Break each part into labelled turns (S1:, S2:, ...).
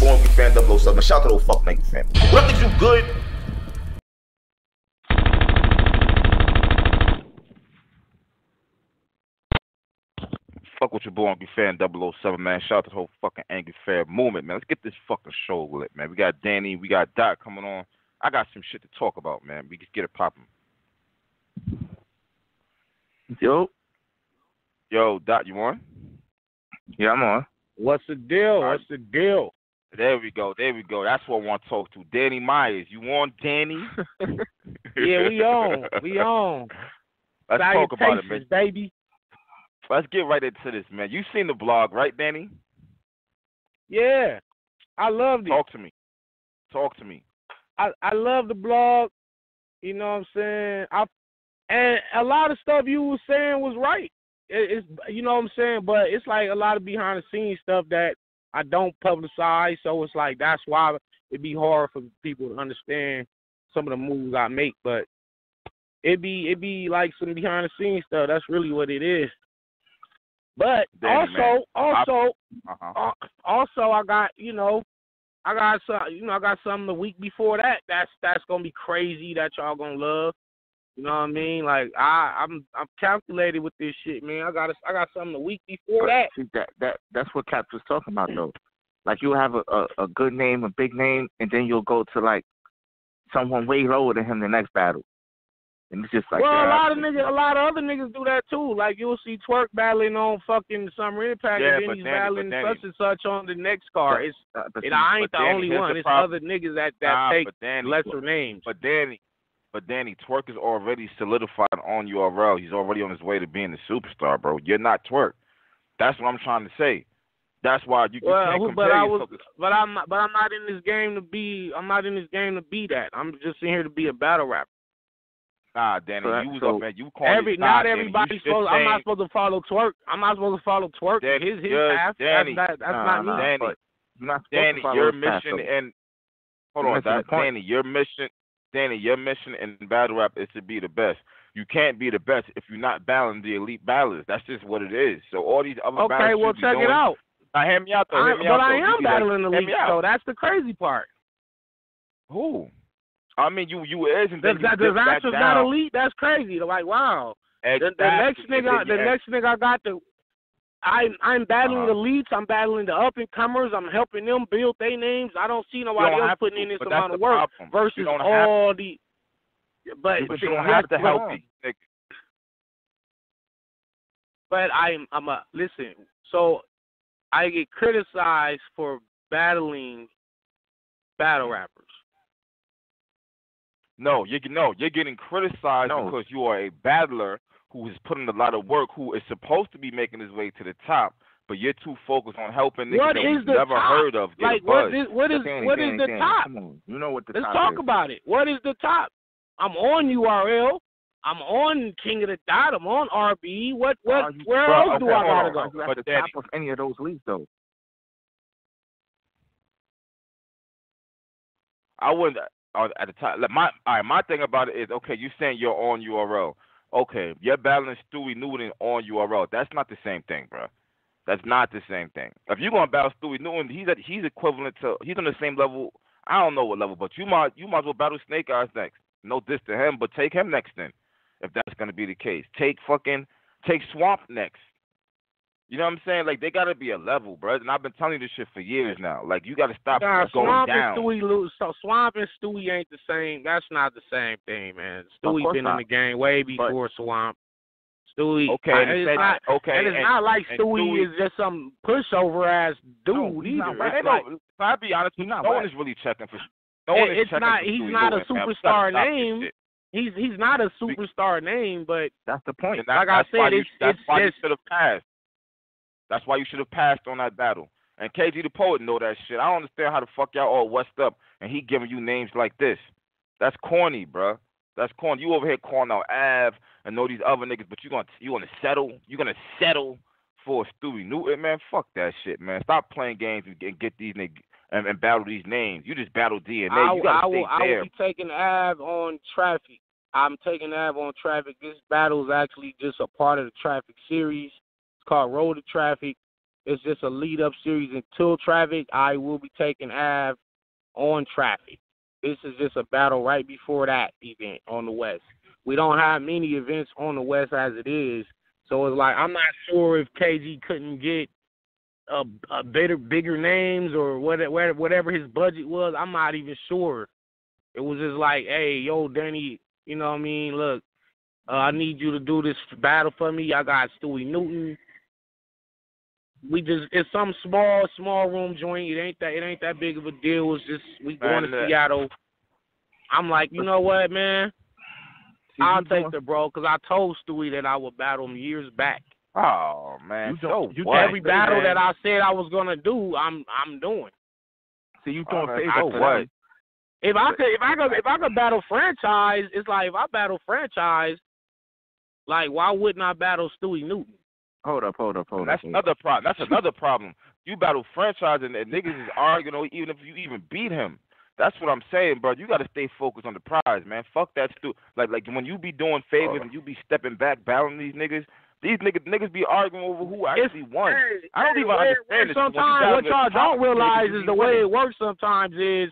S1: your boy Angry Fan 007. Shout out to those fucking Angry Fan. What up. You good?
S2: Fuck with your boy Angry Fan 007, man. Shout out to the whole fucking Angry Fan movement, man. Let's get this fucking show lit, man. We got Danny, we got Doc coming on. I got some shit to talk about, man. We just get it popping.
S3: Yo,
S2: Yo, Doc, you on?
S3: yeah, I'm on.
S4: What's the deal?
S2: right.
S4: What's the deal?
S2: There we go. There we go. That's what I want to talk to. Danny Myers. You on, Danny?
S4: Yeah, we on. We on.
S2: Let's talk about it, man.
S4: Baby.
S2: Let's get right into this, man. You seen the blog, right, Danny?
S4: Yeah. I loved it.
S2: Talk to me. Talk to me.
S4: I, I love the blog. You know what I'm saying? I and a lot of stuff you was saying was right. It, it's you know what I'm saying, but it's like a lot of behind the scenes stuff that I don't publicize. So it's like that's why it'd be hard for people to understand some of the moves I make. But it'd be it'd be like some behind the scenes stuff. That's really what it is. But
S2: Danny, man.
S4: also, also,
S2: Uh-huh.
S4: uh, also I got you know I got some you know I got something the week before that that's that's gonna be crazy that y'all gonna love. You know what I mean? Like I I'm I'm calculated with this shit, man. I got I got something the week before that.
S3: See, that that that's what Caps was talking about though. Like you have a, a a good name, a big name, and then you'll go to like someone way lower than him the next battle, and it's just like
S4: well, a lot of niggas, a lot of other niggas do that too. Like you'll see Twerk battling on fucking Summer Impact,
S2: Yeah,
S4: and then he's
S2: Danny-
S4: battling
S2: Danny-
S4: such and such on the next card. It's
S3: uh, but
S4: and
S3: see,
S4: I ain't the
S2: Danny,
S4: only one.
S2: the
S4: It's other niggas that that
S2: Nah,
S4: take
S2: Danny,
S4: lesser names.
S2: But Danny, but Danny, Twerk is already solidified on URL. He's already on his way to being a superstar, bro. You're not Twerk. That's what I'm trying to say. That's why you, you
S4: Well,
S2: can't
S4: who-
S2: compare
S4: but I
S2: yourself.
S4: was, but I'm, not, but I'm not in this game to be. I'm not in this game to be that. I'm just in here to be a battle rapper.
S2: Nah, Danny,
S3: So
S2: you was
S3: so
S2: up, man. You call
S4: Every, not
S2: Danny,
S4: everybody's
S2: you
S4: supposed.
S2: just
S4: I'm not supposed to follow twerk. I'm not supposed to follow twerk.
S2: Danny,
S4: his his
S2: you're-
S4: path.
S2: Danny.
S4: that's not, that's
S3: Nah,
S4: not
S3: nah,
S4: me.
S2: Danny,
S3: you're not
S2: Danny, your
S3: his path,
S2: mission and hold on, that. Danny, your mission, Danny, your mission in battle rap is to be the best. You can't be the best if you're not battling the elite battlers. That's just what it is. So all these other
S4: Okay, well check
S2: doing,
S4: it out.
S2: Now, hear me out though.
S4: I, but
S2: out,
S4: I. Am battling the
S2: elite
S4: so that's the crazy part.
S2: Who? I mean, you you is and
S4: The,
S2: then
S4: the,
S2: dip back
S4: not elite. That's crazy. Like wow. The, the next nigga, the next nigga I got to. I'm I'm battling
S2: Uh-huh.
S4: the elites. I'm battling the up and comers. I'm helping them build their names. I don't see nobody else putting
S2: to,
S4: in this amount of work
S2: problem.
S4: versus
S2: You
S4: all the. But
S2: But you don't have to help me.
S4: But I'm I'm a listen. So I get criticized for battling battle rappers.
S2: No, you no, you're getting criticized
S3: No.
S2: because you are a battler who is putting a lot of work, who is supposed to be making his way to the top, but you're too focused on helping niggas
S4: What
S2: that
S4: is
S2: we've
S4: the
S2: never
S4: top?
S2: heard of get
S4: Like
S2: a
S4: what
S2: buzz.
S4: is what is
S3: Danny,
S4: what is
S3: Danny,
S4: the
S3: Danny,
S4: top?
S3: You know what the
S4: Let's
S3: top
S4: talk
S3: is.
S4: about it. What is the top? I'm on URL. I'm on King of the Dot. I'm on RB. What what
S3: Are you-
S4: where
S3: bro,
S4: else do I gotta
S3: on.
S4: go?
S3: Are you at the
S2: Danny-
S3: top of any of those leagues though?
S2: I wouldn't uh, at the top. Like my all right, my thing about it is okay. You saying you're on URL. Okay, you're battling Stewie Newton on URL. That's not the same thing, bro. That's not the same thing. If you're gonna battle Stewie Newton, he's at, he's equivalent to he's on the same level. I don't know what level, but you might you might as well battle Snake Eyes next. No diss to him, but take him next then. If that's gonna be the case, take fucking take Swamp next. You know what I'm saying? Like they gotta be a level, bro. And I've been telling you this shit for years now. Like you gotta stop
S4: Nah,
S2: going
S4: Swamp
S2: down.
S4: and Stewie lose. So Swamp and Stewie ain't the same. That's not the same thing, man. Stewie been
S3: not.
S4: in the game way before Swamp. Stewie,
S2: Okay,
S4: I-
S2: and
S4: it's
S2: it's
S4: not.
S2: okay,
S4: and it's
S2: and-
S4: not like Stewie,
S2: Stewie-
S4: is just some pushover ass dude
S3: No, he's
S4: either.
S3: not
S2: Hey,
S4: like,
S2: no, if I be honest,
S3: He's not
S2: no one is really checking for. No one
S4: It-
S2: is
S4: it's
S2: checking
S4: not-
S2: for
S4: he's
S2: Stewie
S4: not a
S2: Lewis, man. We gotta
S4: superstar name. he's he's not a superstar name, but
S3: That's the point.
S2: That-
S4: Like I said, it's-
S2: that's
S4: it's just-
S2: should have passed. That's why you should have passed on that battle. And KG the poet know that shit. I don't understand how the fuck y'all all west up and he giving you names like this. That's corny, bruh. That's corny. You over here calling out Av and know these other niggas, but you gonna you gonna settle? You gonna settle for Stewie Newton, man? Fuck that shit, man. Stop playing games and get, get these niggas and, and battle these names. You just battle DNA.
S4: I,
S2: you gotta
S4: I
S2: stay
S4: will I
S2: there.
S4: will be taking Av on traffic. I'm taking Av on traffic. This battle is actually just a part of the traffic series. Called Road to Traffic. It's just a lead up series until traffic. I will be taking Av on traffic. This is just a battle right before that event on the West. We don't have many events on the West as it is, so it's like I'm not sure if KG couldn't get a, a better, bigger names or whatever, whatever his budget was. I'm not even sure. It was just like, hey, yo, Danny, you know what I mean? Look, uh, I need you to do this battle for me. I got Stewie Newton we just it's some small small room joint. It ain't that it ain't that big of a deal. It's just we going to uh, Seattle. I'm like, you know what, man? See, I'll take doing... the bro because I told Stewie that I would battle him years back.
S2: Oh man,
S4: you
S2: so
S4: you every battle man. that I said I was gonna do, I'm I'm doing.
S3: See, you doing
S2: uh, so what?
S4: If I could, if I could, if I could battle franchise, it's like if I battle franchise, like why wouldn't I battle Stewie Newton?
S3: Hold up, hold up, hold
S2: up. That's another problem. That's another problem. You battle franchise and, and niggas is arguing even if you even beat him. That's what I'm saying, bro. You got to stay focused on the prize, man. Fuck that stu Like like when you be doing favors and you be stepping back, battling these niggas. These niggas niggas be arguing over who actually
S4: it's,
S2: won.
S4: Hey,
S2: I don't even understand
S4: this. Sometimes what y'all don't realize is the way it works. Sometimes is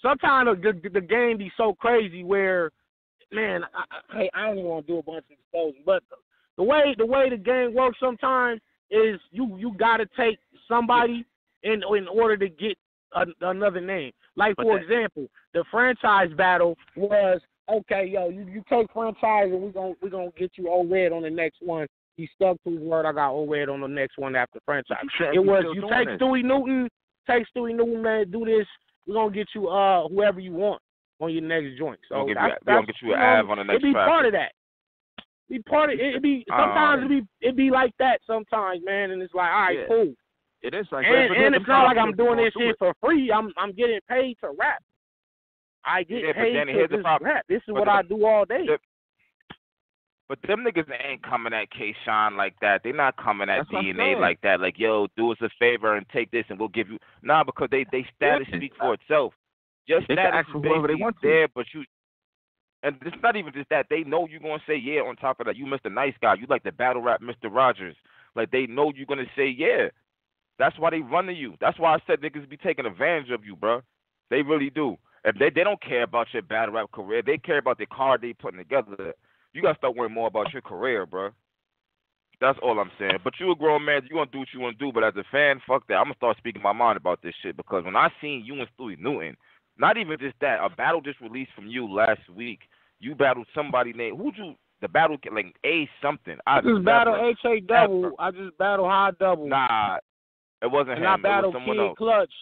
S4: sometimes the, the, the game be so crazy where, man, I, I, I don't even want to do a bunch of exposing, but the way the way the game works sometimes is you you got to take somebody in in order to get a, another name. Like for okay. example, the franchise battle was okay, yo, you, you take franchise and we're gonna we're gonna get you all red on the next one. He stuck to his word. I got all red on the next one after franchise. It was you take it. Stewie Newton, take Stewie Newton, man, do this. We're gonna get you uh whoever you want on your next joint. So
S2: we're
S4: gonna,
S2: get, you, we're gonna get you an Av on the next.
S4: It be part of that be part of it. Be sometimes uh, it be it be like that sometimes, man. And it's like, all right,
S3: yeah.
S4: cool.
S3: It is like,
S4: and, and it's not like I'm doing this shit for free. I'm I'm getting paid to rap. I get
S2: yeah,
S4: paid
S2: to
S4: just rap. This is but what the, I do all day.
S2: The, but them niggas ain't coming at K Shine like that. They not coming at
S3: That's
S2: DNA like that. Like, yo, do us a favor and take this and we'll give you nah because they they status speak for itself. Just status is basically there, but you and it's not even just that. They know you're gonna say yeah on top of that. You Mr. Nice Guy. You like the battle rap Mr. Rogers. Like they know you're gonna say yeah. That's why they run to you. That's why I said niggas be taking advantage of you, bro. They really do. If they they don't care about your battle rap career, they care about the card they putting together. You gotta start worrying more about your career, bro. That's all I'm saying. But you a grown man, you gonna do what you wanna do. But as a fan, fuck that. I'm gonna start speaking my mind about this shit because when I seen you and Stewie Newton, not even just that. A battle just released from you last week. You battled somebody named who'd you the battle like A something.
S4: I, I just battled H A double. I just battled high double.
S2: Nah, it wasn't
S4: and
S2: him.
S4: I battled
S2: Kid
S4: else. Clutch.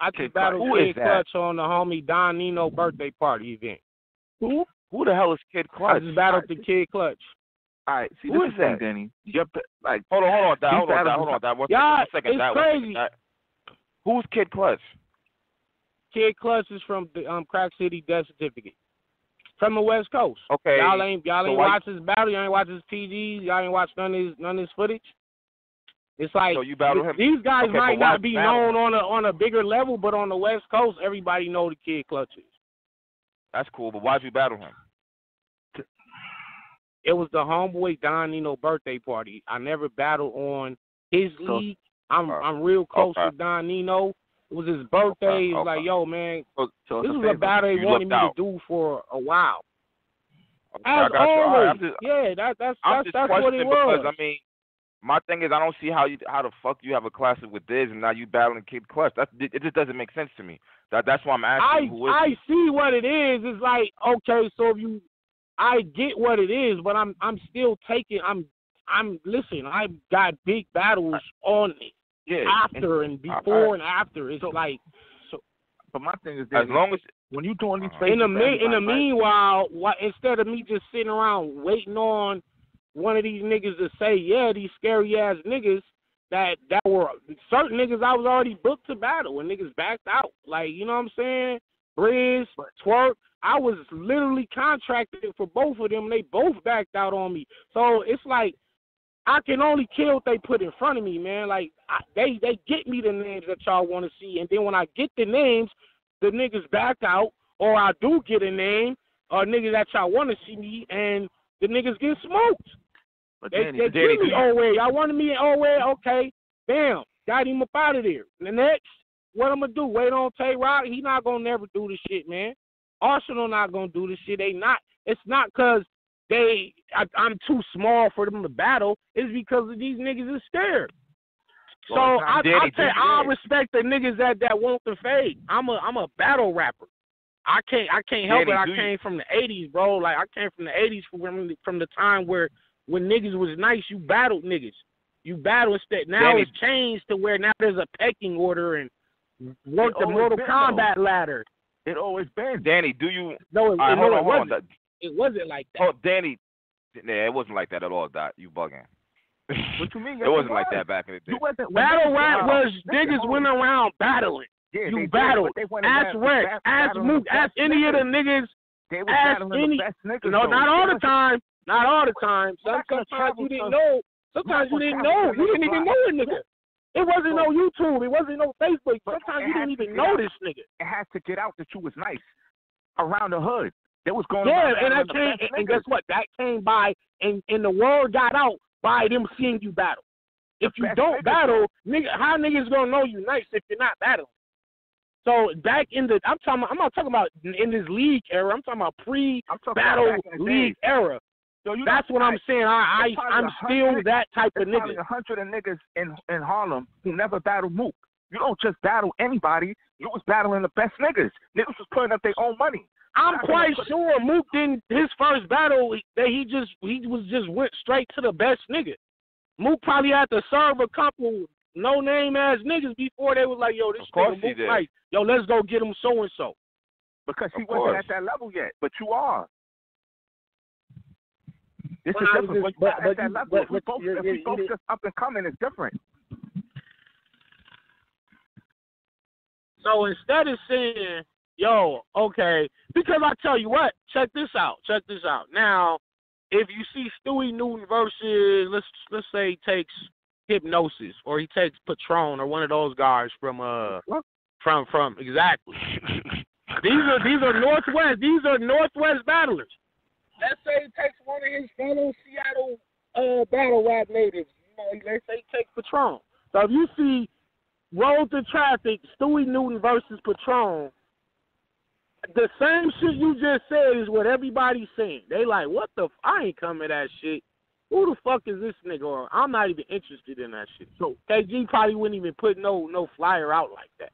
S4: I just
S2: Kid
S4: battled
S2: Who
S4: Kid Clutch on the homie Don Nino birthday party event.
S2: Who? Who the hell is Kid Clutch?
S4: I just battled the Kid Clutch.
S3: All right, see,
S2: who
S3: is
S2: that,
S3: Denny? Yep, like
S2: hold on, hold on, that, hold on, that, hold on, that. One,
S4: yeah,
S2: one second,
S4: it's
S2: that,
S4: crazy.
S2: That. Who's Kid Clutch?
S4: Kid Clutch is from the um, Crack City Death Certificate. From the West Coast.
S2: Okay.
S4: Y'all ain't y'all
S2: so
S4: ain't
S2: why,
S4: watch his battle. Y'all ain't watch his PGs. Y'all ain't watch none of his none of his footage. It's like
S2: so you battle him.
S4: these guys
S2: okay,
S4: might not be known on a on a bigger level, but on the West Coast, everybody know the kid clutches.
S2: That's cool, but why'd you battle him?
S4: It was the homeboy Don Nino birthday party. I never battled on his league. I'm
S2: uh,
S4: I'm real close
S2: okay.
S4: to Don Nino. It was his birthday.
S2: Okay,
S4: It was
S2: okay.
S4: like, yo, man,
S2: So, so
S4: this was a battle they wanted me
S2: out.
S4: to do for a while.
S2: Okay,
S4: As
S2: I.
S4: Always,
S2: right, just,
S4: yeah, that, that's
S2: I'm
S4: that's that's what it was.
S2: because I mean, my thing is I don't see how you how the fuck you have a classic with Diz and now you battling Kid Clutch. That it just doesn't make sense to me. That that's why I'm
S4: I
S2: asking
S4: I
S2: he?
S4: see what it is. It's like okay, so if you, I get what it is, but I'm I'm still taking. I'm I'm listen. I've got big battles on
S3: yeah,
S4: after and before and after. It's
S3: So-
S4: like
S3: But my thing is,
S2: that
S3: As
S2: long as
S3: when you doing these
S2: Uh-huh.
S4: in the me- in the meanwhile, why, instead of me just sitting around waiting on one of these niggas to say, yeah, these scary ass niggas that that were certain niggas I was already booked to battle and niggas backed out. Like, you know what I'm saying? Briz, Twerk. I was literally contracted for both of them. and They both backed out on me. So it's like I can only kill what they put in front of me, man. Like I, they they get me the names that y'all want to see, and then when I get the names, the niggas back out, or I do get a name or a nigga that y'all want to see me, and the niggas get smoked.
S3: But
S4: They
S3: Danny,
S4: they
S2: Danny,
S4: give me
S2: you- oh,
S4: Owe. Y'all wanted me oh, in Owe, okay. Bam, got him up out of there. The next, what I'm gonna do? Wait on Tay Roc? He not gonna never do this shit, man. Arsenal not gonna do this shit. They not. It's not cause they I, I'm too small for them to battle. It's because of these niggas is scared. So I, I, tell, I respect the niggas that that want the fade. I'm a I'm a battle rapper. I can't I can't help
S2: Danny,
S4: it. I
S2: do you-
S4: came from the '80s, bro. Like I came from the '80s from from the time where when niggas was nice, you battled niggas. You battle instead. Now it's changed to where now there's a pecking order and work the Mortal
S3: been,
S4: Kombat ladder.
S3: It always been.
S2: Danny, do you?
S4: No, it,
S2: right,
S4: no,
S2: hold
S4: it
S2: on, hold on.
S4: Wasn't. It wasn't like that.
S2: Oh, Danny. Yeah, it wasn't like that at all. Dot, you bugging.
S3: What you mean?
S2: it wasn't like that back in the day.
S3: You wasn't. when
S4: Battle rap was
S3: listen,
S4: niggas
S3: hold
S4: went
S3: on.
S4: around battling.
S3: Yeah,
S4: you
S3: they did,
S4: battled.
S3: but they went
S4: Ask
S3: around
S4: Rex, ask Mook, ask
S3: best
S4: any of the
S3: niggas.
S4: niggas.
S3: They was
S4: ask
S3: battling
S4: any-
S3: the niggas.
S4: No,
S3: though.
S4: not all the time. Not all the time.
S3: You're not gonna
S4: Sometimes you didn't know. Sometimes you didn't know. You didn't even know a nigga. It wasn't no YouTube. It wasn't no Facebook. Sometimes you didn't even know
S3: out.
S4: this nigga.
S3: It had to get out that you was nice around the hood. They was going
S4: Yeah, and that came.
S3: best
S4: And guess what? That came by, and and the word got out by them seeing you battle. If you don't battle, nigga, how niggas gonna know you nice if you're not battling? So back in the, I'm talking. I'm not talking about in this league era. I'm talking about pre
S3: I'm talking
S4: battle
S3: about back in the
S4: league era.
S3: You
S4: That's what I'm saying. I, I I'm still that type of nigga.
S3: a hundred of niggas in in Harlem who never battled Mook. You don't just battle anybody. You was battling the best niggas. Niggas was putting up their own money.
S4: I'm quite sure Mook didn't his first battle that he just he was just went straight to the best nigga. Mook probably had to serve a couple no name ass niggas before they was like, yo, this nigga Mook nice. Yo, let's go get him so and so.
S3: because he
S2: Of
S3: wasn't
S2: course.
S3: at that level yet. But you are. This is different.
S4: just- but- but
S3: at that
S4: you-
S3: level,
S4: but-
S3: if we both, if we both just up and coming, it's different.
S4: So instead of saying, yo, okay, because I tell you what, check this out, check this out. Now, if you see Stewie Newton versus let's let's say he takes hypnosis or he takes Patron or one of those guys from uh from from exactly. These are these are Northwest. These are Northwest battlers. Let's say he takes one of his fellow Seattle uh, battle rap natives. You know, let's say he takes Patron. So if you see Road to Traffic, Stewie Newton versus Patron, the same shit you just said is what everybody's saying. They like, what the? F- I ain't coming that shit. Who the fuck is this nigga? Or I'm not even interested in that shit. So KG probably wouldn't even put no no flyer out like that.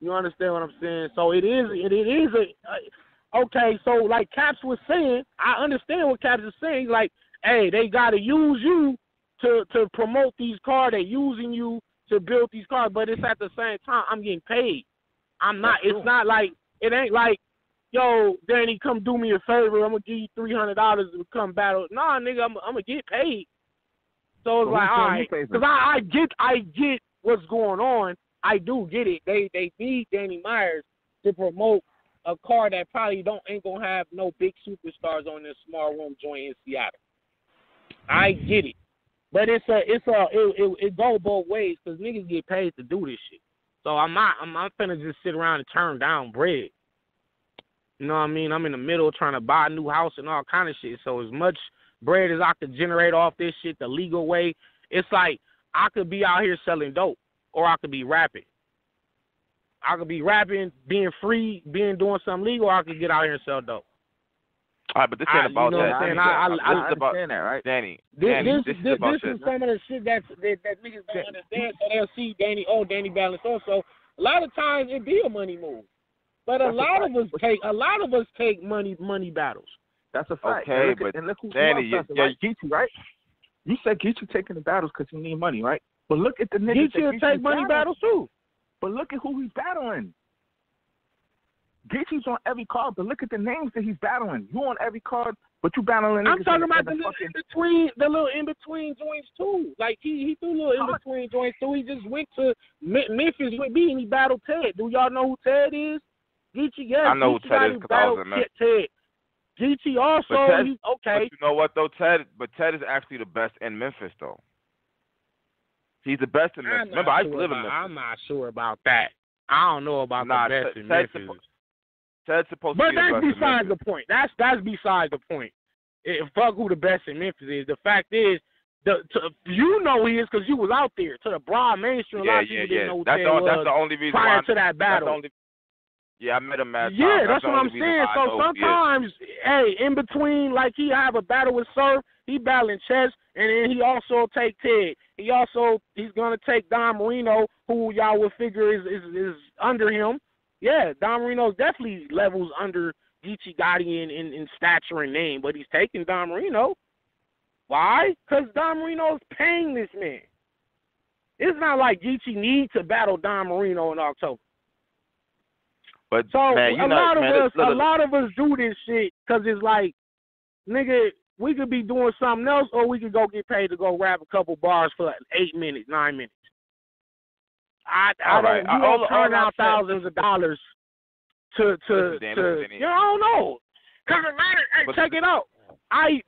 S4: You understand what I'm saying? So it is it, it is a uh, okay. So like Caps was saying, I understand what Caps is saying. Like, hey, they got to use you to to promote these cars. They're using you to build these cars, but it's at the same time I'm getting paid. I'm not.
S3: That's
S4: It's
S3: true.
S4: not like it ain't like, yo, Danny, come do me a favor. I'm gonna give you three hundred dollars to come battle. Nah, nigga, I'm I'm gonna get paid. So it's
S3: So
S4: like, all right, because I I get I get what's going on. I do get it. They they need Danny Myers to promote a car that probably don't ain't gonna have no big superstars on this small room joint in Seattle. I get it, but it's a it's a it it, it go both ways because niggas get paid to do this shit. So I'm not I'm I'm finna just sit around and turn down bread. You know what I mean? I'm in the middle trying to buy a new house and all kind of shit. So as much bread as I could generate off this shit the legal way, it's like I could be out here selling dope or I could be rapping. I could be rapping, being free, being doing something legal, I could get out here and sell dope.
S2: All right, but this
S4: I-
S2: ain't
S4: you
S2: about
S4: know
S2: that.
S4: I'm saying?
S2: Danny.
S4: I- I-
S2: this
S4: I
S2: about
S3: that, right?
S2: Danny.
S4: This
S2: Danny,
S4: this,
S2: this
S4: this,
S2: is
S4: this is some of the shit that's, that that niggas don't understand. So they'll see Danny, oh Danny Balance also. A lot of times it be a money move, but a
S3: That's a
S4: lot
S3: fact.
S4: of us take a lot of us take money money battles.
S3: That's a fact.
S2: Okay,
S3: and look,
S2: but
S3: and look who's
S2: Danny, you-
S3: right? Geechee, right? You said Geechee taking the battles because he need money, right? But look at the niggas.
S4: Geechee
S3: that
S4: take money battles too.
S3: But look at who he's battling. Geechee's on every card, but look at the names that he's battling. You on every card, but you battling.
S4: I'm talking about
S3: that
S4: the little
S3: fucking-
S4: in between, the little in between joints too. Like he he threw little in between joints too. He just went to Memphis with me and he battled Ted. Do y'all know who Ted is? Geechee, yes.
S2: I know who Ted
S4: got
S2: is
S4: him
S2: 'cause I was in Memphis.
S4: Ted. Geechee also,
S2: But Ted-
S4: he, okay.
S2: But you know what though, Ted? But Ted is actually the best in Memphis though. He's the best in Memphis.
S4: I'm
S2: Remember,
S4: not
S2: I
S4: sure
S2: live in
S4: about-
S2: Memphis.
S4: I'm not sure about that. I don't know about
S2: Nah,
S4: the best
S2: Ted-
S4: in Memphis.
S2: suppo- Ted's supposed
S4: But
S2: to be
S4: that's besides the point. That's that's besides the point. It, fuck who the best in Memphis is. The fact is, the to, you know he is because you was out there. To the broad mainstream, a
S2: yeah,
S4: lot of
S2: yeah,
S4: people
S2: yeah.
S4: didn't know who
S2: That's
S4: Ted
S2: the,
S4: was
S2: that's the only reason
S4: prior to that
S2: that's
S4: battle.
S2: only- yeah, I met him at
S4: Yeah, that's
S2: the
S4: what I'm saying. So
S2: know who he is.
S4: sometimes, hey, in between, like he have a battle with Surf, he battling chess, and then he also take Ted. He also he's gonna take Don Marino, who y'all would figure is is, is under him. Yeah, Don Marino's definitely levels under Geechee Gotti in, in, in stature and name, but he's taking Don Marino. Why? Because Don Marino's paying this man. It's not like Geechee needs to battle Don Marino in October.
S2: But
S4: So
S2: man, you
S4: a
S2: know,
S4: lot of
S2: man,
S4: us,
S2: look,
S4: a lot of us do this shit because it's like, nigga, we could be doing something else, or we could go get paid to go rap a couple bars for like eight minutes, nine minutes. I, I don't, you don't turn out thousands of dollars to to
S2: Dan,
S4: to. you don't know. Cause it matter. Hey,
S2: But-
S4: check it out. I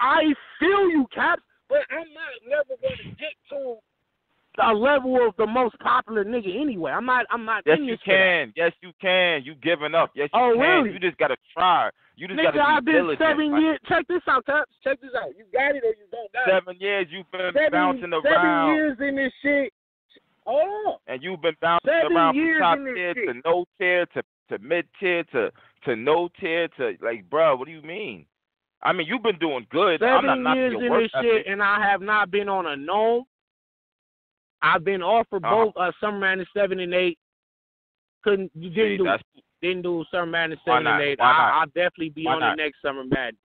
S4: I feel you, Cap, but I'm not never going to get to a level of the most popular nigga anyway. I'm not. I'm not.
S2: yes, you
S4: this for that.
S2: can. Yes, you can. You giving up. Yes, you
S4: Oh,
S2: can.
S4: really?
S2: You just gotta try. You just
S4: Nigga,
S2: gotta
S4: I've
S2: be
S4: been
S2: diligent.
S4: seven
S2: Like,
S4: years. Check this out, Taps. Check this out. You got it or you don't got it.
S2: Seven years you've been
S4: Seven,
S2: bouncing
S4: seven
S2: around,
S4: years in this shit. Hold on.
S2: and you've been bouncing
S4: Seven
S2: around from top tier
S4: shit.
S2: to no tier to to mid tier to to no tier to like, bro. What do you mean? I mean, you've been doing good. I'm not
S4: years
S2: your
S4: in this shit, and I have not been on a gnome. I've been offered
S2: Uh-huh.
S4: both uh, Summer Madness seven and eight. Couldn't you didn't
S2: See,
S4: do didn't do Summer Madness seven and eight. I, I'll definitely be
S2: Why
S4: on
S2: not?
S4: the next Summer Madness.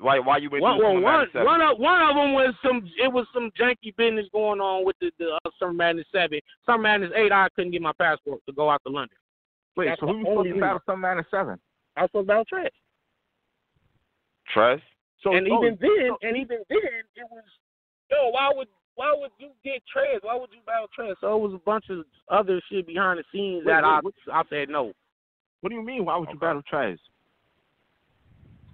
S2: Why why you been
S4: One,
S2: doing
S4: well,
S2: Summer
S4: one,
S2: Madness seven?
S4: one of one of them was some. It was some janky business going on with the, the uh, Summer Madness seven. Summer Madness eight, I couldn't get my passport to go out to London.
S3: Wait,
S4: That's
S3: so who was supposed
S4: only
S3: to battle some man at seven?
S4: I was supposed to battle trash.
S2: Trust.
S3: So
S4: and
S3: oh,
S4: even then, and even then, it was yo. Why would why would you get trans? Why would you battle trans? So it was a bunch of other shit behind the scenes
S3: Wait,
S4: that
S3: wait,
S4: I I said no.
S3: what do you mean? Why would you battle Trez?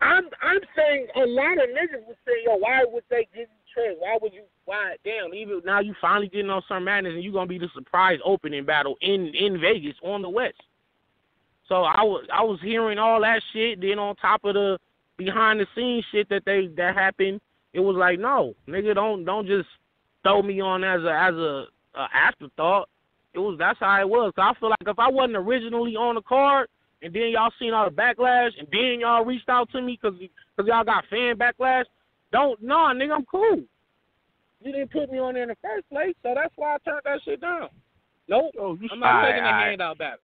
S4: I'm I'm saying a lot of niggas would say yo. Why would they give you trans? Why would you? Why damn? Even now you finally getting on Summer Madness and you are gonna be the surprise opening battle in in Vegas on the West. So I was I was hearing all that shit. Then on top of the behind the scenes shit that they that happened, it was like no nigga don't don't just throw me on as a as a, a afterthought. It was that's how it was. So I feel like if I wasn't originally on the card, and then y'all seen all the backlash, and then y'all reached out to me because cause y'all got fan backlash, don't nah nigga I'm cool. You didn't put me on there in the first place, so that's why I turned that shit down. Nope,
S3: Oh, you
S4: I'm not taking a
S2: alright.
S4: handout battle.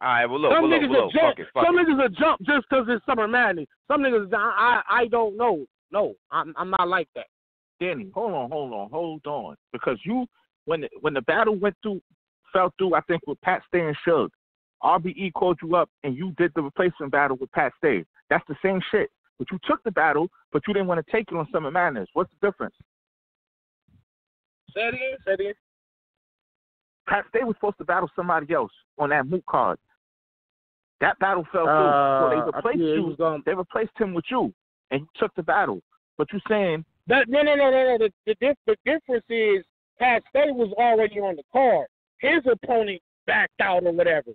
S2: All right. Well, look.
S4: some
S2: well, look,
S4: niggas
S2: well,
S4: will
S2: look.
S4: jump.
S2: Fuck it. Fuck
S4: some
S2: it.
S4: niggas will jump just because it's summer madness. Some niggas, I, I, I don't know. No, I'm, I'm not like that.
S3: Danny, hold on, hold on, hold on. Because you, when the, when the battle went through, fell through, I think with Pat Stay and Suge, RBE called you up and you did the replacement battle with Pat Stay. That's the same shit. But you took the battle, but you didn't want to take it on Summer Madness. What's the difference?
S4: Say it again. Say it again.
S3: Pat Stay was supposed to battle somebody else on that moot card. That battle fell through, so they
S4: Uh,
S3: replaced you.
S4: gonna-
S3: They replaced him with you, and you took the battle. But you're saying
S4: That, no, no, no, no, no. The, the, dif- the difference is Pat Stay was already on the card. His opponent backed out or whatever.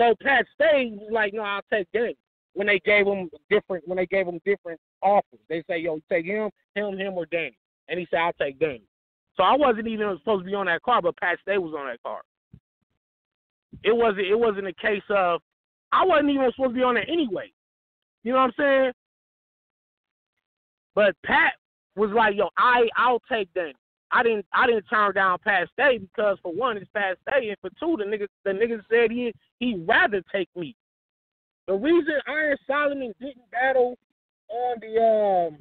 S4: So Pat Stay was like, "No, I'll take Danny." When they gave him different, when they gave him different offers, they say, "Yo, take him, him, him, or Danny," and he said, "I'll take Danny." So I wasn't even supposed to be on that card, but Pat Stay was on that card. It wasn't. It wasn't a case of I wasn't even supposed to be on it anyway. You know what I'm saying? But Pat was like, "Yo, I I'll take Danny." I didn't I didn't turn down Pat Stay because for one it's Pat Stay and for two the nigga the nigga said he he'd rather take me. The reason Iron Solomon didn't battle on the um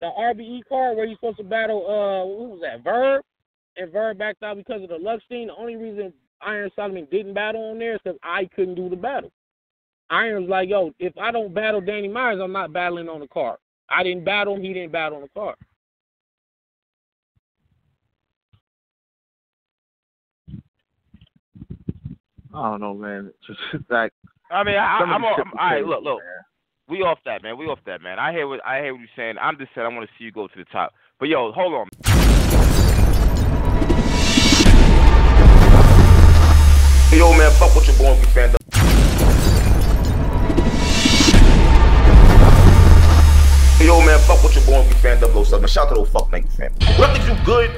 S4: the RBE card where he's supposed to battle uh who was that Verb and Verb backed out because of the Luckstein. The only reason Iron Solomon didn't battle on there is because I couldn't do the battle. Iron's like, yo, if I don't battle Danny Myers, I'm not battling on the card. I didn't battle him, he didn't battle on the card.
S3: I don't know, man. It's just like
S2: I mean, I, I'm, all, I'm all right. Look, look.
S3: man.
S2: We off that, man. We off that, man. I hear what I hear what you're saying. I'm just saying I want to see you go to the top. But yo, hold on.
S1: Yo, man, fuck what your boy be fan.
S2: Up Yo, man, fuck what your boy, we fan 007. Shout out to those fuck nigga fam. What up, niggas, you good?